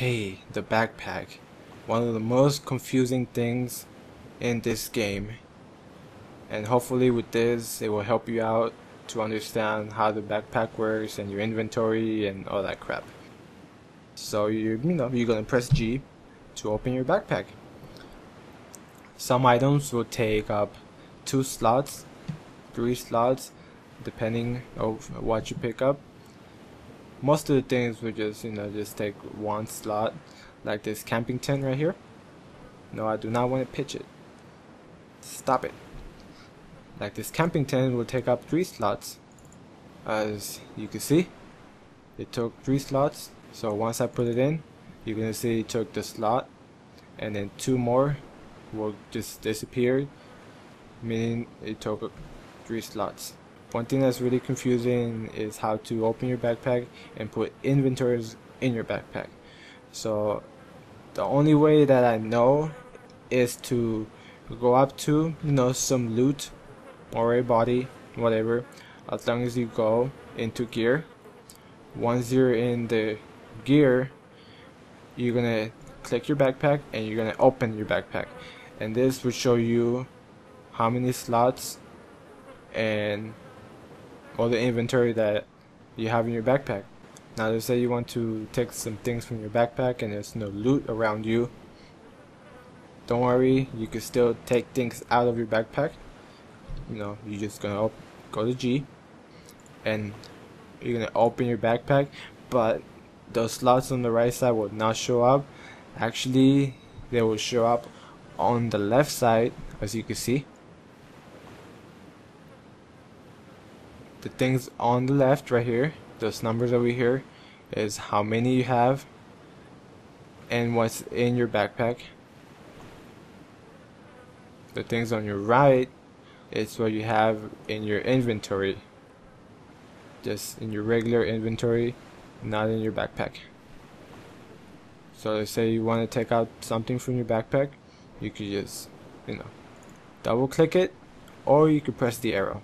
Okay, the backpack. One of the most confusing things in this game. And hopefully with this, it will help you out to understand how the backpack works and your inventory and all that crap. So you, you know, you're gonna press G to open your backpack. Some items will take up two slots, three slots, depending of what you pick up most of the things will just you know just take one slot like this camping tent right here. No I do not want to pitch it. Stop it. Like this camping tent will take up three slots. As you can see it took three slots. So once I put it in you're gonna see it took the slot. And then two more will just disappear meaning it took three slots one thing that's really confusing is how to open your backpack and put inventories in your backpack. So the only way that I know is to go up to, you know, some loot or a body, whatever, as long as you go into gear. Once you're in the gear, you're gonna click your backpack and you're gonna open your backpack. And this will show you how many slots and all the inventory that you have in your backpack. Now let's say you want to take some things from your backpack and there's no loot around you. Don't worry, you can still take things out of your backpack. You know, you're just gonna go to G and you're gonna open your backpack, but those slots on the right side will not show up. Actually, they will show up on the left side, as you can see. The things on the left right here those numbers over here is how many you have and what's in your backpack. The things on your right is what you have in your inventory. Just in your regular inventory not in your backpack. So let's say you want to take out something from your backpack you could just you know double click it or you could press the arrow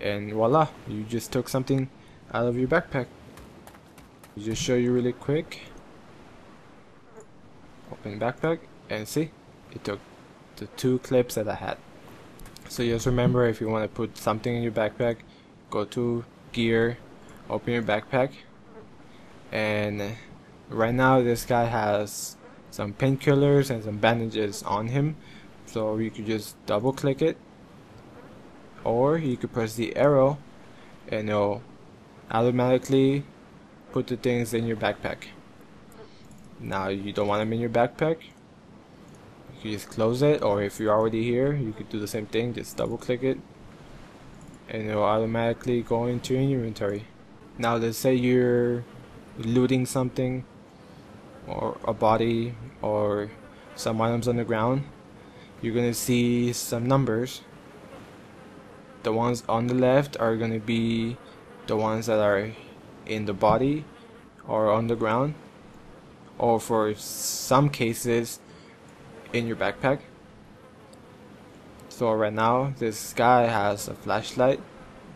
and voila you just took something out of your backpack. Just show you really quick. Open backpack and see it took the two clips that I had. So just remember if you want to put something in your backpack go to gear open your backpack. And right now this guy has some painkillers and some bandages on him. So you could just double click it or you could press the arrow and it'll automatically put the things in your backpack. Now you don't want them in your backpack you can just close it or if you're already here you could do the same thing just double click it and it'll automatically go into your inventory. Now let's say you're looting something or a body or some items on the ground you're gonna see some numbers the ones on the left are going to be the ones that are in the body or on the ground or for some cases in your backpack. So right now this guy has a flashlight.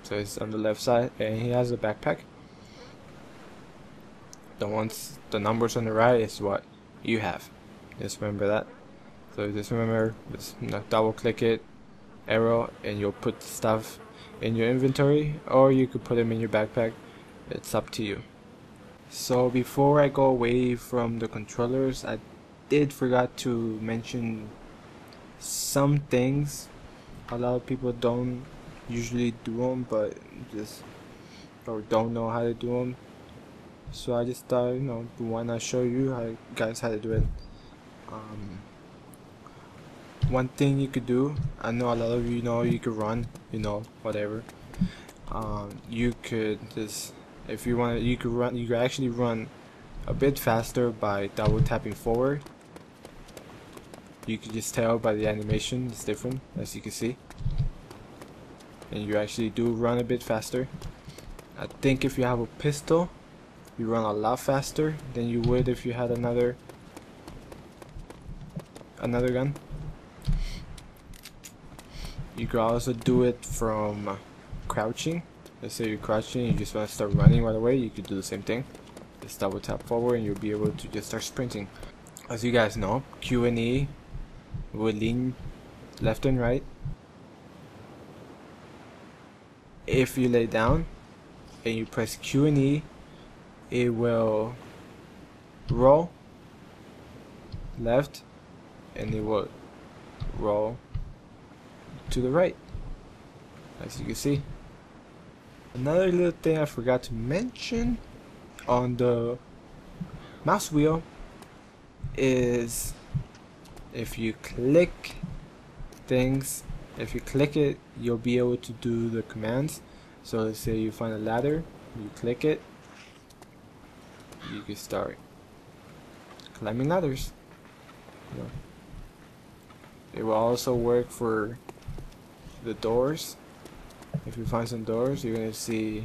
So it's on the left side and he has a backpack. The ones the numbers on the right is what you have. Just remember that. So just remember just double click it arrow and you'll put stuff in your inventory or you could put them in your backpack. It's up to you. So before I go away from the controllers I did forgot to mention some things. A lot of people don't usually do them but just or don't know how to do them so I just thought you know why not show you how guys how to do it? Um, one thing you could do I know a lot of you know you could run you know whatever. Um, you could just if you want you could run you could actually run a bit faster by double tapping forward. You can just tell by the animation it's different as you can see. And you actually do run a bit faster. I think if you have a pistol you run a lot faster than you would if you had another another gun you can also do it from crouching. Let's say you're crouching you just want to start running right away you could do the same thing. Just double tap forward and you'll be able to just start sprinting. As you guys know Q and E will lean left and right. If you lay down and you press Q and E it will roll left and it will roll to the right as you can see another little thing I forgot to mention on the mouse wheel is if you click things if you click it you'll be able to do the commands so let's say you find a ladder you click it you can start climbing ladders you know. it will also work for the doors. If you find some doors you're gonna see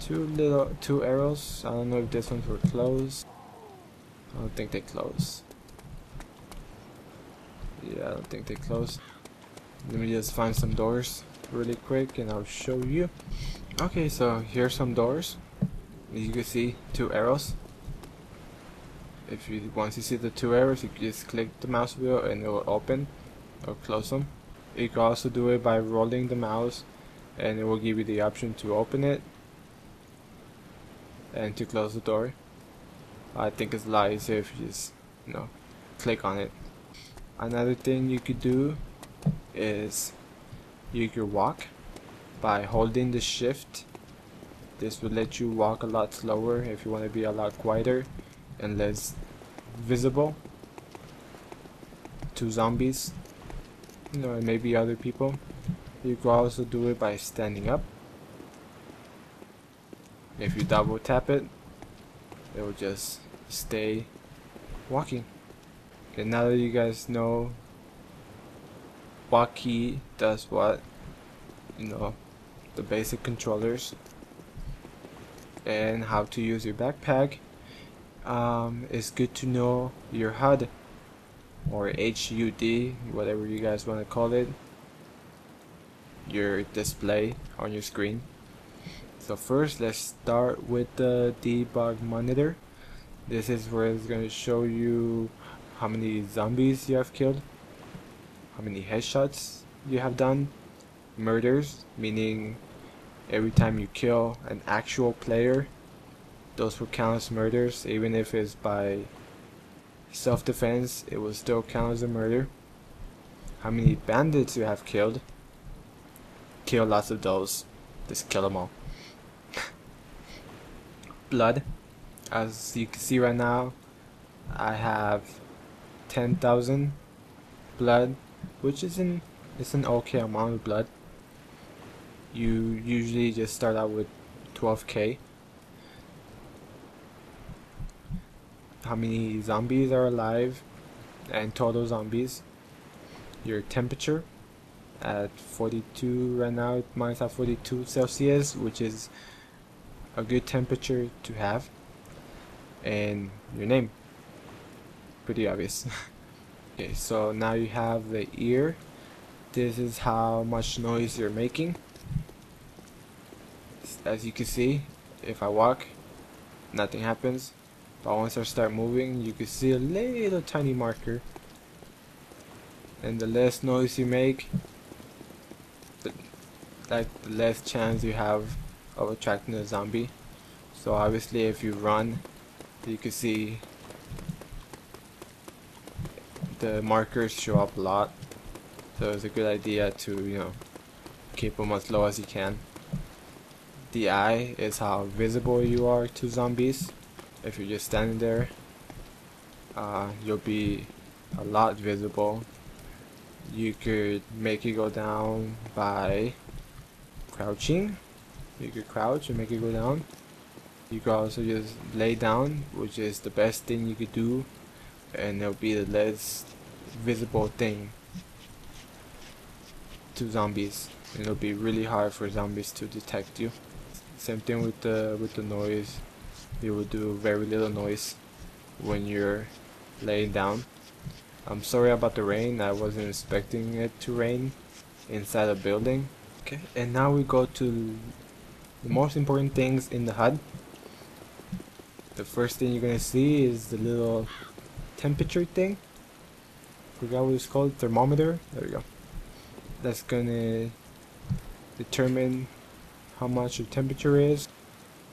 two little two arrows. I don't know if this one's were closed. I don't think they close yeah I don't think they close let me just find some doors really quick and I'll show you. Okay so here's some doors. You can see two arrows. If you once you see the two arrows you just click the mouse wheel and it will open or close them you can also do it by rolling the mouse and it will give you the option to open it and to close the door. I think it's a lot easier if you just you know click on it. Another thing you could do is you could walk. By holding the shift this will let you walk a lot slower if you want to be a lot quieter and less visible to zombies you know maybe other people. You can also do it by standing up. If you double tap it it will just stay walking. Okay now that you guys know what key does what you know the basic controllers and how to use your backpack um, it's good to know your HUD or HUD whatever you guys want to call it your display on your screen. So first let's start with the debug monitor. This is where it's going to show you how many zombies you have killed how many headshots you have done murders meaning every time you kill an actual player those will count as murders even if it's by self-defense it will still count as a murder. How many bandits you have killed? Kill lots of those. Just kill them all. Blood. As you can see right now I have 10,000 blood which is an it's an okay amount of blood. You usually just start out with 12k how many zombies are alive and total zombies. Your temperature at 42 right now mine's at 42 Celsius which is a good temperature to have. And your name pretty obvious. Okay so now you have the ear. This is how much noise you're making. As you can see if I walk nothing happens but once I start moving you can see a little tiny marker. And the less noise you make the, like the less chance you have of attracting a zombie. So obviously if you run you can see the markers show up a lot. So it's a good idea to you know keep them as low as you can. The eye is how visible you are to zombies if you're just standing there uh, you'll be a lot visible. You could make it go down by crouching. You could crouch and make it go down. You could also just lay down which is the best thing you could do and it'll be the less visible thing to zombies. It'll be really hard for zombies to detect you. Same thing with the with the noise you will do very little noise when you're laying down. I'm sorry about the rain. I wasn't expecting it to rain inside a building. Okay. And now we go to the most important things in the HUD. The first thing you're gonna see is the little temperature thing. Forgot what it's called, thermometer. There we go. That's gonna determine how much your temperature is,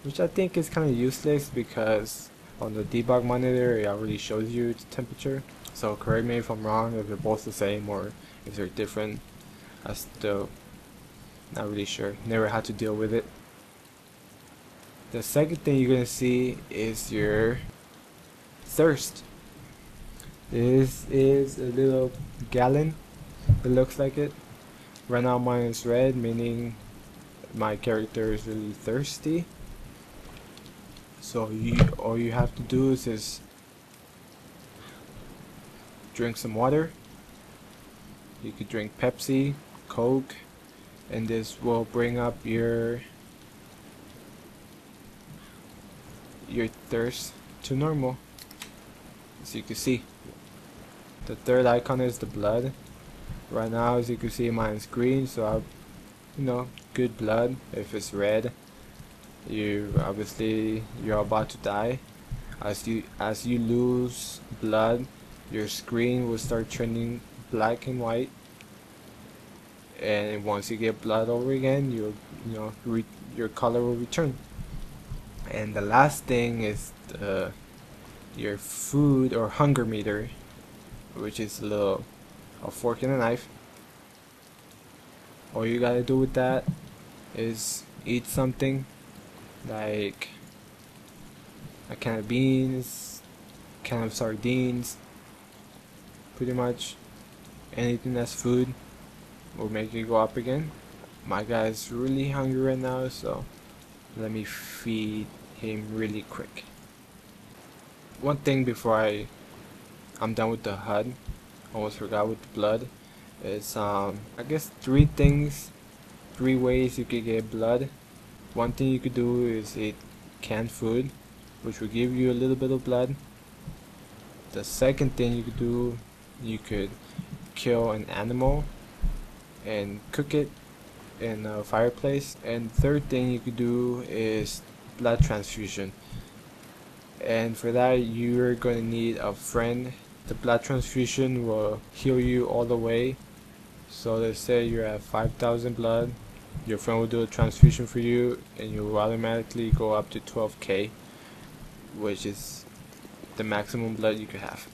which I think is kind of useless because on the debug monitor it already shows you the temperature. So correct me if I'm wrong, if they're both the same or if they're different. I still not really sure. Never had to deal with it. The second thing you're gonna see is your thirst. This is a little gallon. It looks like it. Right now mine is red, meaning my character is really thirsty. So you all you have to do is just drink some water. You could drink Pepsi, Coke, and this will bring up your your thirst to normal. As you can see the third icon is the blood. Right now as you can see mine's green so I you know good blood. If it's red you obviously you're about to die. As you as you lose blood your screen will start turning black and white. And once you get blood over again you you know your color will return. And the last thing is the, your food or hunger meter which is a little a fork and a knife. All you gotta do with that is eat something like a can of beans can of sardines pretty much anything that's food will make you go up again. My guy's really hungry right now so let me feed him really quick. One thing before I I'm done with the HUD almost forgot with the blood it's um I guess three things three ways you could get blood one thing you could do is eat canned food which will give you a little bit of blood. The second thing you could do you could kill an animal and cook it in a fireplace. And third thing you could do is blood transfusion. And for that you're going to need a friend. The blood transfusion will heal you all the way. So let's say you're at 5000 blood your friend will do a transfusion for you and you will automatically go up to 12k which is the maximum blood you could have